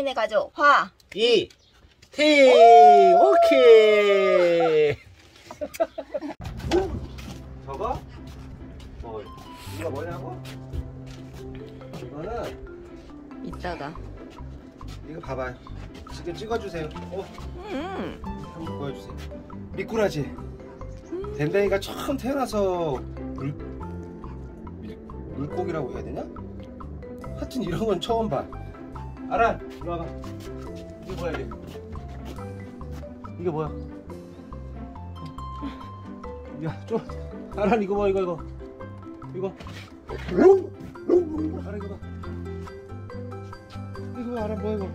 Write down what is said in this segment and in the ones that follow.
댕댕이네 가족 화 이, 티, 오케이. 저거? 뭐, 이거 뭐냐고? 이거는, 이따가 이거 봐봐요. 지금 찍어주세요. 어, 음 한번 보여주세요. 미꾸라지. 댕댕이가 처음 태어나서 물, 밀, 물고기라고 해야 되냐? 하여튼 이런 건 처음 봐. 아란, 이리 와봐. 이게 뭐야, 이게? 이게 뭐야? 야, 좀. 아란, 이거 봐, 이거, 이거. 이거. 아란, 이거 봐. 이거 봐, 아란, 뭐야, 이거.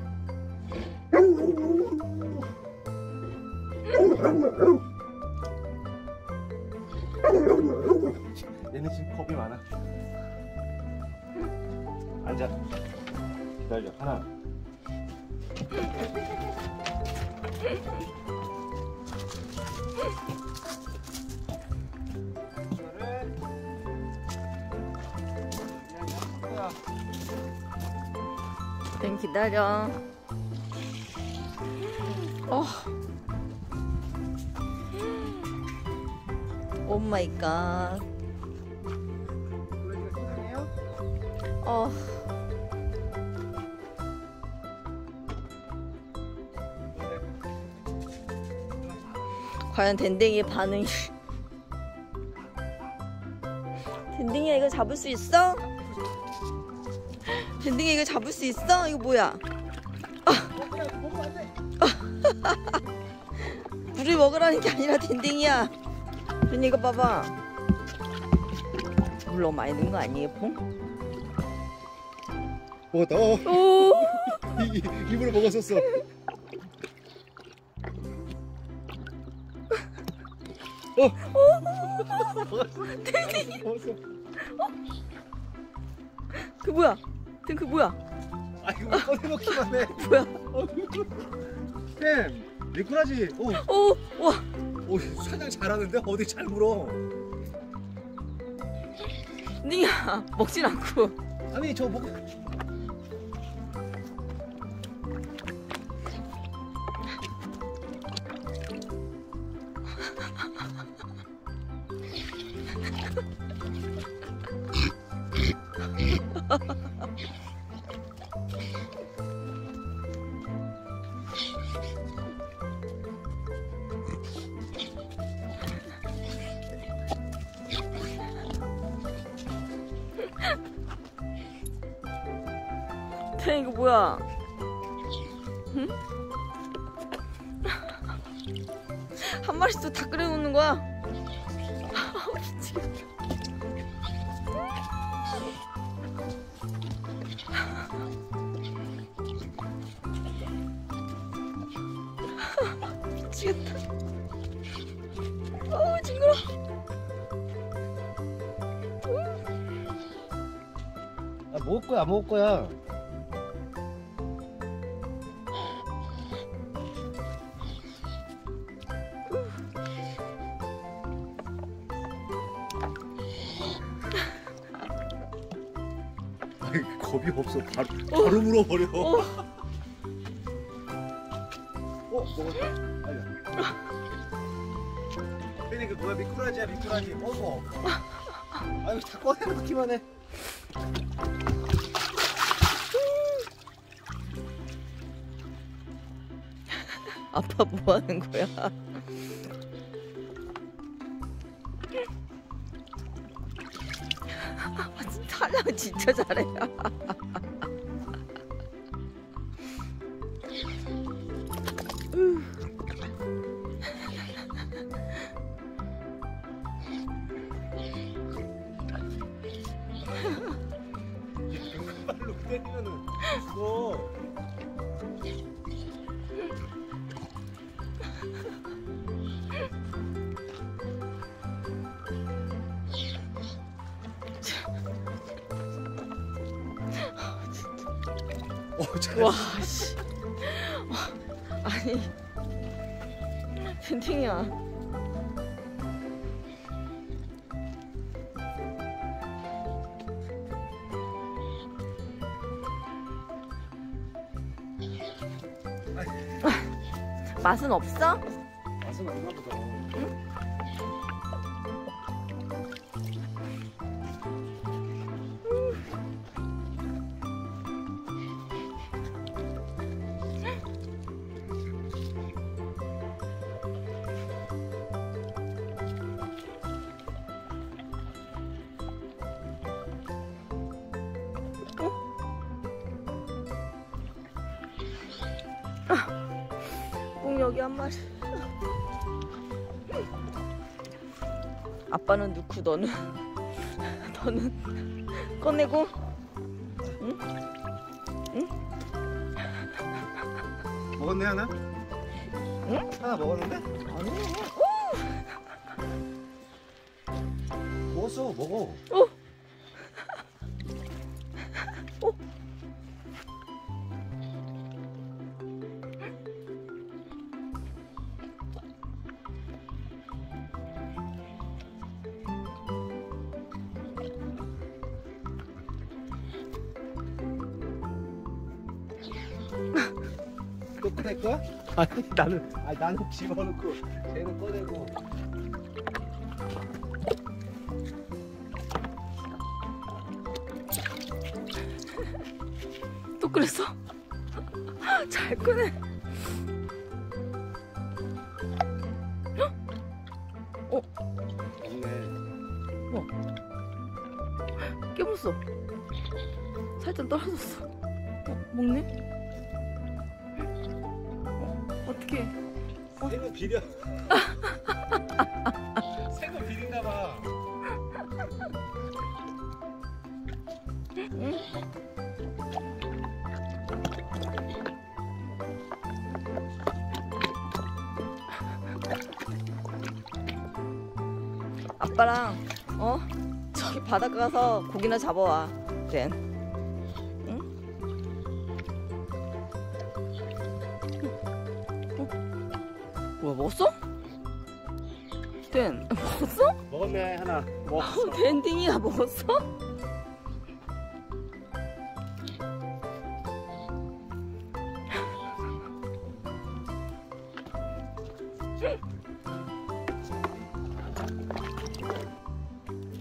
얘네 지금 겁이 많아. 앉아. 기다려. 하나. 땡 기다려 어. 오 마이 갓 어. 과연 댕댕이의 반응이 댕댕이야 이거 잡을 수 있어? 댕댕이 이거 잡을 수 있어? 이거 뭐야? 물을 먹으라는 게 아니라 댕댕이야 그러니 이거 봐봐 물 너무 많이 넣은 거 아니에요 퐁? 먹었다. 어, 오 입으로 먹었었어. 어. 먹었어. 그 뭐야? 그, 그 뭐야? 아 이거 왜 꺼내놓기만 해. 뭐야? 템 미꾸라지. 오, 오, 와, 오 사냥 잘하는데 어디 잘 물어. 댕이야 먹진 않고. 아니 저 뭐. 댕 이거 뭐야? 응? 한 마리씩 다 끓여놓는 거야? 아, 미치겠다. 어우 징그러. 아 먹을 거야 안 먹을 거야. 겁이 없어. 바로 바로 물어버려. 어. 어 먹었다. 아니야. 괜히 그 뭐야 미꾸라지야 미꾸라지 먹어. 아유 다 꺼내 놓기만 해. 아빠 뭐 하는 거야? 진짜 잘해. 발 어, 와, 씨. 어, 아니. 팬팅이야. 맛은 없어? 맛은 없나 보다. 꼭 여기 한 마리. 아빠는 넣고 너는 너는 꺼내고 먹었네 하나? 응? 하나 먹었는데? 아니 먹었어 먹어. 어. 꺼낼 거야? 아니 나는 아니 나는 집어넣고 쟤는 꺼내고. 또 그랬어? 잘 끄네. 없네. 깨물었어. 살짝 떨어졌어. 어, 먹네? 어, 어떻게? 새거 비려. 새거 비린가 봐. 응? 아빠랑 어 저기 바닷가 가서 고기나 잡아와. 된. 뭐야 먹었어? 된 먹었어? 먹었네 하나. 먹었어. 밴딩이야 먹었어?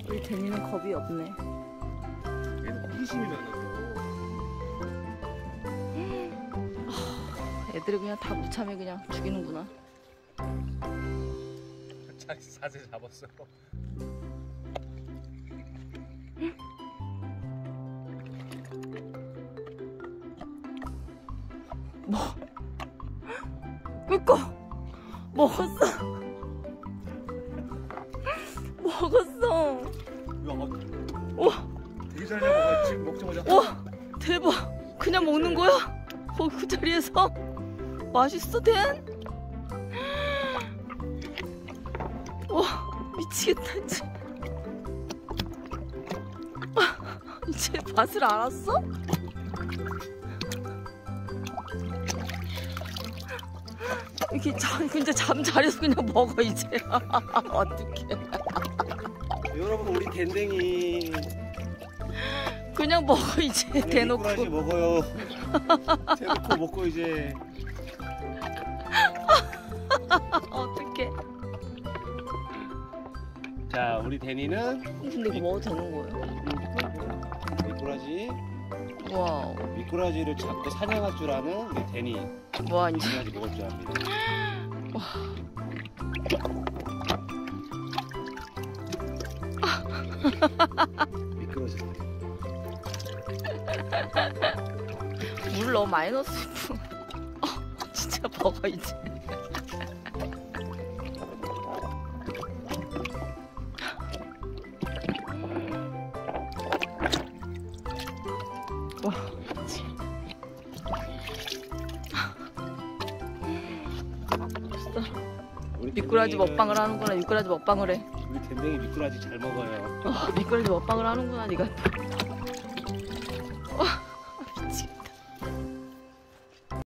우리 데니는 겁이 없네. 얘는 호기심이 많아서. 애들이 그냥 다 무참해 그냥 죽이는구나. 사제 잡았어. 뭐? 꿀꺽 먹었어. 먹었어. 야, 와, 되게 잘 잡아. 지금 먹자마자. 와, 대박. 그냥 먹는 거야? 거기 그 자리에서? 맛있어, 댄? 와, 미치겠다, 이제. 이제 맛을 알았어? 이렇게 잠, 근데 잠자리에서 그냥 먹어, 이제. 어떡해. 여러분 우리 댄댕이 그냥 먹어, 이제. 대놓고. 미꾸라지 먹어요. 대놓고 먹고 이제 자 우리 데니는 근데 이거 먹어도 되는 거예요? 미꾸라지 wow. 미꾸라지를 잡고 사냥할 줄 아는 우리 데니 와, 이제. 미꾸라지 먹을 줄 압니다. 미끄러지. 물 너무 많이 넣었어. 어, 진짜 먹어 이제. 와. 우리 미꾸라지 먹방을 하는구나. 미꾸라지 먹방을 해. 우리 댄댕이 미꾸라지 잘 먹어요. 어, 미꾸라지 먹방을 하는구나. 네가.